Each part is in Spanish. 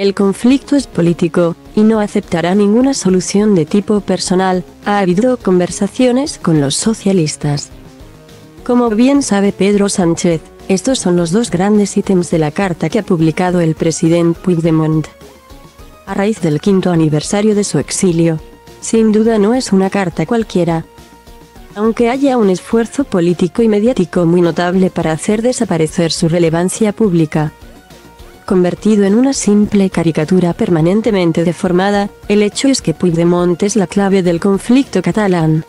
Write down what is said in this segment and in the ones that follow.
El conflicto es político, y no aceptará ninguna solución de tipo personal, ha habido conversaciones con los socialistas. Como bien sabe Pedro Sánchez, estos son los dos grandes ítems de la carta que ha publicado el presidente Puigdemont. A raíz del quinto aniversario de su exilio. Sin duda no es una carta cualquiera. Aunque haya un esfuerzo político y mediático muy notable para hacer desaparecer su relevancia pública, convertido en una simple caricatura permanentemente deformada, el hecho es que Puigdemont es la clave del conflicto catalán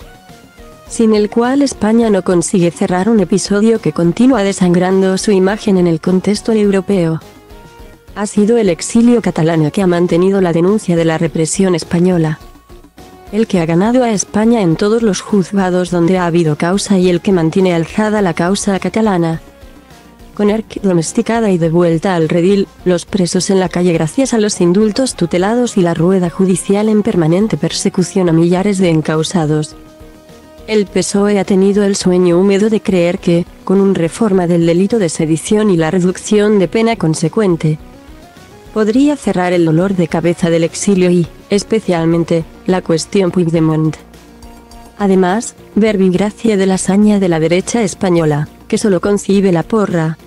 sin el cual España no consigue cerrar un episodio que continúa desangrando su imagen en el contexto europeo. Ha sido el exilio catalán el que ha mantenido la denuncia de la represión española. El que ha ganado a España en todos los juzgados donde ha habido causa y el que mantiene alzada la causa catalana. Con ERC domesticada y de vuelta al redil, los presos en la calle gracias a los indultos tutelados y la rueda judicial en permanente persecución a millares de encausados. El PSOE ha tenido el sueño húmedo de creer que, con un reforma del delito de sedición y la reducción de pena consecuente, podría cerrar el dolor de cabeza del exilio y, especialmente, la cuestión Puigdemont. Además, verbigracia de la hazaña de la derecha española, que solo concibe la porra.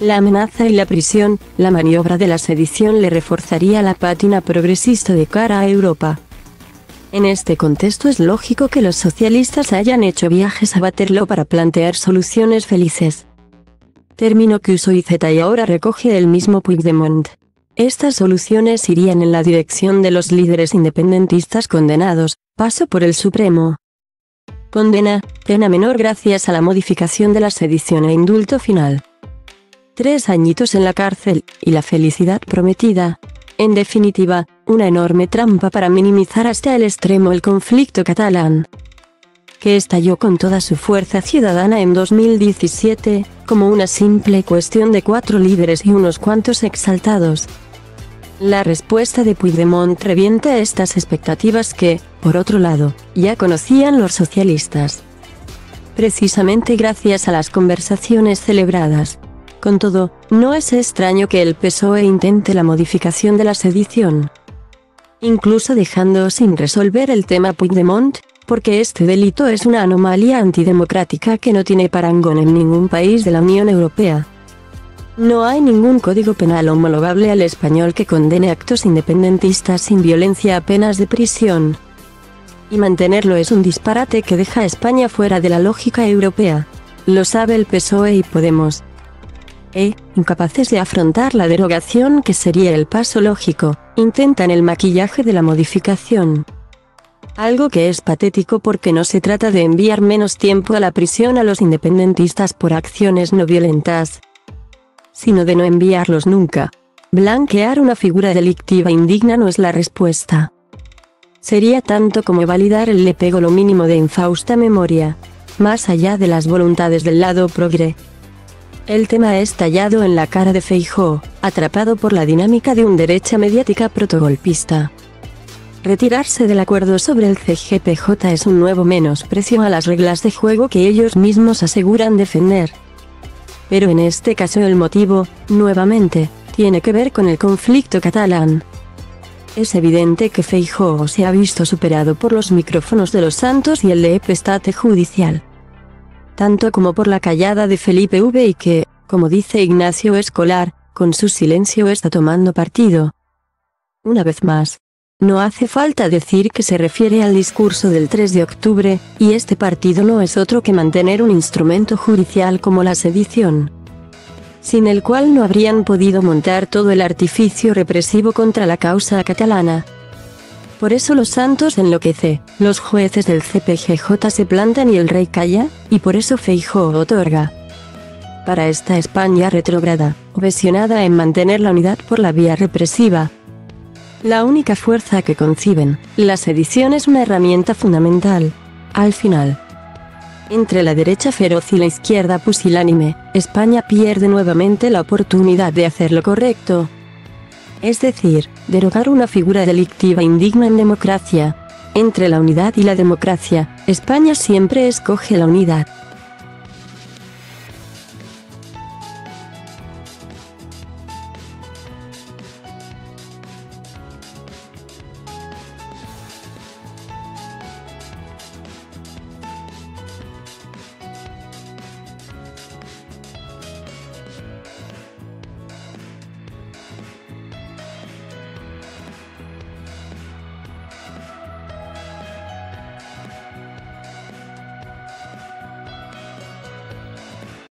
La amenaza y la prisión, la maniobra de la sedición le reforzaría la pátina progresista de cara a Europa. En este contexto es lógico que los socialistas hayan hecho viajes a Waterloo para plantear soluciones felices. Término que usó Z y ahora recoge el mismo Puigdemont. Estas soluciones irían en la dirección de los líderes independentistas condenados, paso por el Supremo. Condena, pena menor gracias a la modificación de la sedición e indulto final. Tres añitos en la cárcel, y la felicidad prometida, en definitiva, una enorme trampa para minimizar hasta el extremo el conflicto catalán, que estalló con toda su fuerza ciudadana en 2017, como una simple cuestión de cuatro líderes y unos cuantos exaltados. La respuesta de Puigdemont revienta estas expectativas que, por otro lado, ya conocían los socialistas. Precisamente gracias a las conversaciones celebradas, con todo, no es extraño que el PSOE intente la modificación de la sedición. Incluso dejando sin resolver el tema Puigdemont, porque este delito es una anomalía antidemocrática que no tiene parangón en ningún país de la Unión Europea. No hay ningún código penal homologable al español que condene actos independentistas sin violencia a penas de prisión. Y mantenerlo es un disparate que deja a España fuera de la lógica europea. Lo sabe el PSOE y Podemos e, incapaces de afrontar la derogación que sería el paso lógico, intentan el maquillaje de la modificación. Algo que es patético porque no se trata de enviar menos tiempo a la prisión a los independentistas por acciones no violentas, sino de no enviarlos nunca. Blanquear una figura delictiva indigna no es la respuesta. Sería tanto como validar el le pego lo mínimo de infausta memoria, más allá de las voluntades del lado progre. El tema es tallado en la cara de Feijó, atrapado por la dinámica de un derecha mediática protogolpista. Retirarse del acuerdo sobre el CGPJ es un nuevo menosprecio a las reglas de juego que ellos mismos aseguran defender. Pero en este caso el motivo, nuevamente, tiene que ver con el conflicto catalán. Es evidente que Feijó se ha visto superado por los micrófonos de los Santos y el de Epestate judicial tanto como por la callada de Felipe V y que, como dice Ignacio Escolar, con su silencio está tomando partido. Una vez más, no hace falta decir que se refiere al discurso del 3 de octubre, y este partido no es otro que mantener un instrumento judicial como la sedición, sin el cual no habrían podido montar todo el artificio represivo contra la causa catalana. Por eso los santos enloquece, los jueces del CPGJ se plantan y el rey calla, y por eso Feijóo otorga. Para esta España retrógrada, obsesionada en mantener la unidad por la vía represiva, la única fuerza que conciben, la sedición es una herramienta fundamental. Al final, entre la derecha feroz y la izquierda pusilánime, España pierde nuevamente la oportunidad de hacer lo correcto, es decir, derogar una figura delictiva indigna en democracia. Entre la unidad y la democracia, España siempre escoge la unidad.